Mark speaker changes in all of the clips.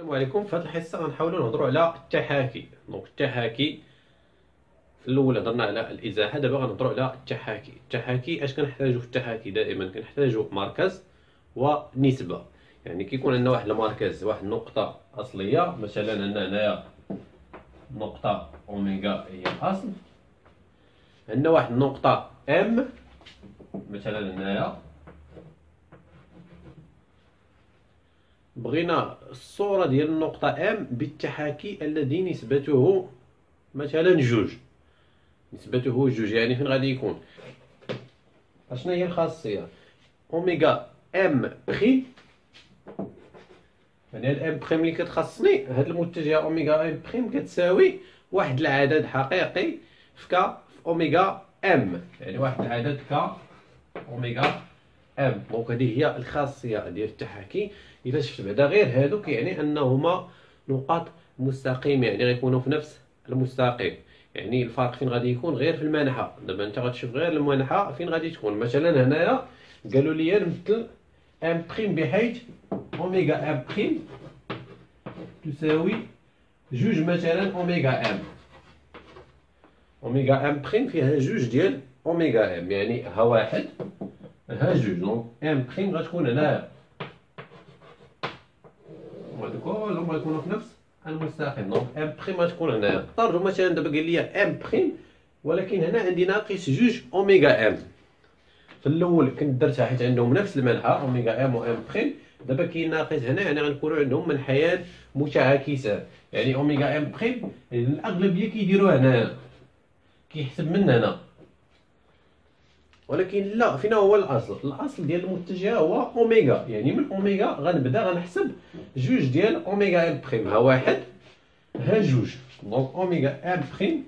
Speaker 1: السلام عليكم. في هذه الحصة غنحاولوا نهضروا على التحاكي. donc التحاكي في الأول هضرنا على الإزاحة. دابا غنهضروا على التحاكي. التحاكي أش كنحتاجوا في التحاكي دائما؟ كنحتاجوا مركز ونسبة. يعني كيكون عندنا واحد المركز واحد النقطة أصلية. مثلا عندنا هنايا نقطة أوميغا هي الأصل. عندنا واحد النقطة M مثلا هنايا بغينا الصورة ديال النقطة M بالتحاكي الذي نسبته مثلا جوج. نسبته جوج يعني فين غادي يكون؟ اشنا هي الخاصية؟ أوميغا M prime. يعني ال M prime اللي كتخصني هاد المتجهة أوميغا M prime كتساوي واحد العدد حقيقي في ك في أوميغا M يعني واحد العدد ك أوميغا M donc هذه هي الخاصية ديال التحاكي الا شفت بعدا غير هادوك يعني أنهما نقاط مستقيم يعني غيكونوا في نفس المستقيم. يعني الفرق فين غادي يكون؟ غير في المنحى دابا أنت غتشوف غير المنحى فين غادي تكون. مثلا هنايا قالوا لي نمثل M prime بحيث أوميغا M prime تساوي جوج مثلا أوميغا M. أوميغا M prime فيها جوج ديال أوميغا M يعني ها واحد ها جوج donc. M prime غتكون هنايا وهادو كلهم غيكونوا في نفس؟ المستقيم donc M prime غتكون هنايا افترضوا مثلا دابا قال لي M prime ولكن هنا عندي ناقص جوج أوميغا M. في الأول كنت درتها حيت عندهم نفس المنحى أوميغا M و M prime دابا كاين ناقص هنا يعني غنكونوا عندهم منحيان متعاكسان يعني أوميغا M prime الأغلبية كيديروها هنايا كيحسب من هنا. ولكن لا فينا هو الأصل. الأصل ديال المتجهه هو أوميغا. يعني من أوميغا غنبدا غنحسب جوج ديال أوميغا M prime ها واحد ها جوج. donc أوميغا M prime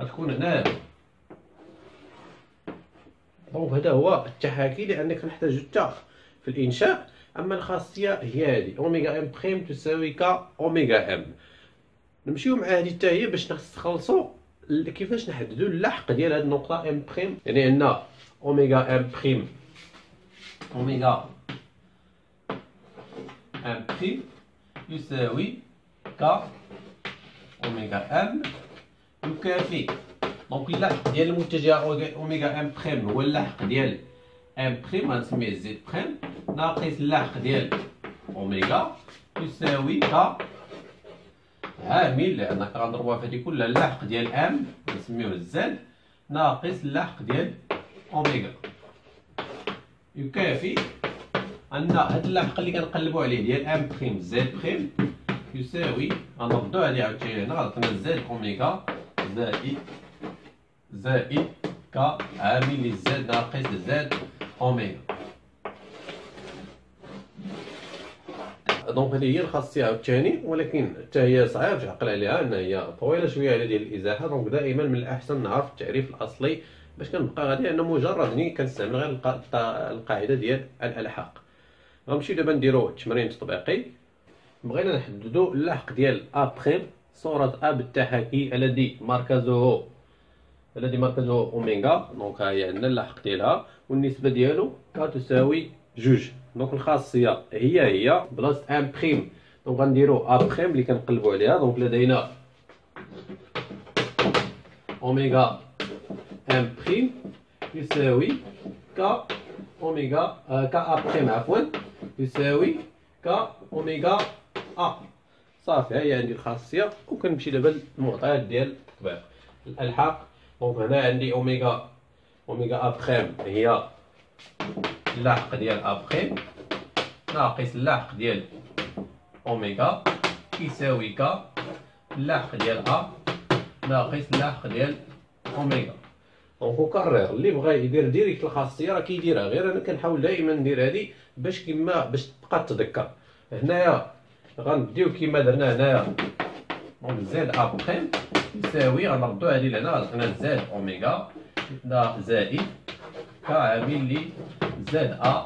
Speaker 1: غتكون هنا. donc هذا هو التحاكي لأن كنحتاجو حتى في الإنشاء. أما الخاصية هي هذه. أوميغا M prime تساوي ك أوميغا M نمشيو مع هذه حتى هي باش نستخلصوا كيفاش نحددوا اللحق ديال هذه النقطة M prime يعني عندنا اوميغا M prime اوميغا M prime يساوي ك اوميغا M يكافي donc اللحق ديال المتجه اوميغا M prime هو اللحق ديال M prime غنسميه Z prime ناقص اللحق ديال اوميغا يساوي ك عامل لأن غنضربوها في هذه كلها اللحق ديال M نسميوه Z ناقص اللحق ديال أوميغا. يكافي أن هاد اللحق اللي كنقلبوا عليه ديال M prime Z prime يساوي غنردو هادي عاوتاني هنا غنعطينا Z أوميغا زائد زائد ك عامل زد ناقص زد أوميغا. donc هذه هي الخاصيه عاوتاني ولكن حتى هي صعيب تعقل عليها ان هي طويلة شوية على ديال الإزاحة donc دائما من الأحسن نعرف التعريف الأصلي باش كنبقى غادي انه مجرد إني كنستعمل غير القاعدة ديال الألحاق. غنمشيو دابا نديرو التمرين التطبيقي بغينا نحددو اللحق ديال A prime صورة ا بالتحاكي الذي مركزه الذي مركزه أوميغا. donc ها هي عندنا اللحق ديالها والنسبة ديالو كتساوي جوج. donc الخاصيه هي هي بلاصه M prime donc غنديرو A prime اللي كنقلبوا عليها donc لدينا اوميغا M prime يساوي ك اوميغا ك A prime عفوا يساوي ك اوميغا ا صافي هي عندي الخاصيه وكنمشي دابا للمعطيات ديال التطبيق الالحاق donc هنا عندي اوميغا اوميغا A prime هي اللاحق ديال A prime ناقص اللاحق ديال اوميغا كيساوي ك اللاحق ديال ا ناقص اللاحق ديال اوميغا donc وكرر اللي بغى يدير directe الخاصيه راه كيديرها غير أنا كنحاول دائما ندير هذه باش كيما باش تبقى تذكر هنايا غنديرو كيما درنا هنايا donc زد A prime يساوي غنردو هذه لهنا غنعطينا زد اوميغا زائد ك عامل لي زد ا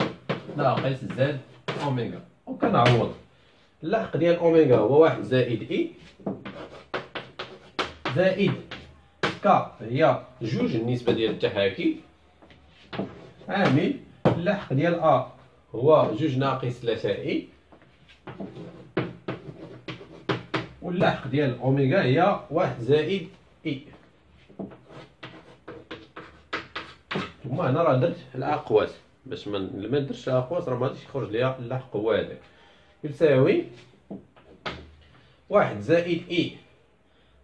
Speaker 1: ناقص زد أوميغا. وكنعوض اللحق ديال أوميغا هو واحد زائد إي. زائد ك هي جوج النسبة ديال التحاكي. عامل. اللحق ديال ا هو جوج ناقص ثلاثة إي. واللاحق ديال أوميغا هي واحد زائد إي. ثم هنا راه درت الأقواس. باش ما ما نديرش الأقواس راه ما غاديش يخرج ليا اللاحق هو هذاك يساوي واحد زائد إي.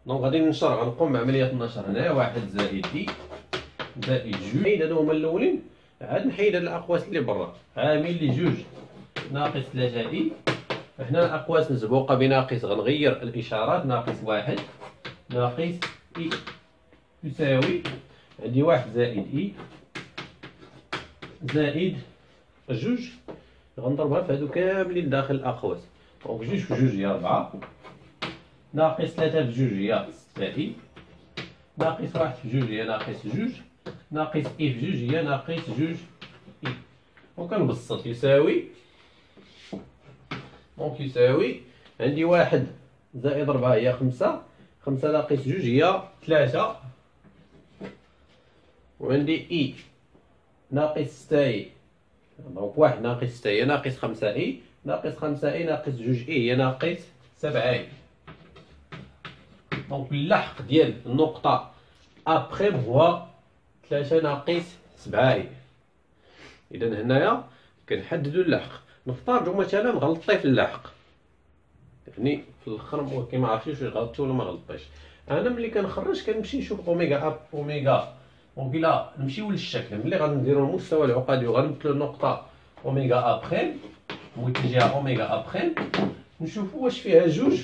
Speaker 1: donc غادي ننشر غنقوم بعملية النشر هنا واحد زائد إي زائد جوج. حيد هما الأولين. عاد نحيد هاد الأقواس اللي برا. عامل لي جوج. ناقص ثلاثة اي هنا الأقواس مسبوقة بناقص غنغير الإشارات. ناقص واحد. ناقص إي. يساوي عندي واحد زائد إي. زائد جوج غنضربها في هادو كاملين داخل الاقواس donc جوج في جوج هي ربعة ناقص ثلاثة في جوج هي ستة ناقص واحد في جوج هي ناقص جوج ناقص إي في جوج هي ناقص جوج إي. وكنبسط يساوي donc يساوي عندي واحد زائد ربعة هي خمسة خمسة ناقص جوج هي ثلاثة وعندي إي. ناقص ستة اي donc واحد ناقص هي ناقص خمسة اي ناقص خمسة اي ناقص جوج اي هي ناقص سبعة اي. donc اللحق ديال النقطة A prime هو ثلاثة ناقص سبعة اي. إذا هنايا كنحددو اللحق. نفترضو مثلا غلطي في اللحق. يعني في الأخر كيما عرفتيش واش غلطتي ولا ما غلطتيش أنا ملي كنخرج كنمشي نشوف أوميغا أب أوميغا دونك الا نمشيو للشكل. ملي غنديرو المستوى العقدي وغنمثلو النقطة أوميغا ابخيم متجهة أوميغا ابخيم نشوفو واش فيها جوج.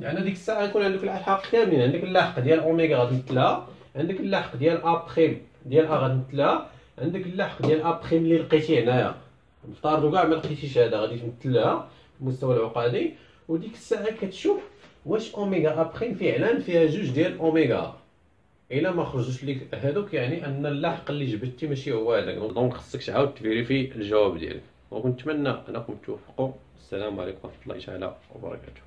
Speaker 1: لأن ديك الساعة غيكون عندك الاحقاق كاملين عندك اللاحق ديال أوميغا نتلا عندك اللاحق ديال ا بخيم ديال ا نتلا عندك اللاحق ديال ا بخيم اللي لقيتيه هنايا. نفترضوا كاع ما لقيتيش هذا غادي تمثلها المستوى العقدي. وديك الساعة كتشوف واش أوميغا A prime فعلا فيها جوج ديال أوميغا؟ إلا ما خرجوش لك هذوك يعني أن اللاحق اللي جبدتي ماشي هو هذاك. donc خصك تعاود ت vérifier الجواب ديالك. ونتمنى أنكم توفقوا. السلام عليكم ورحمة الله تعالى وبركاته.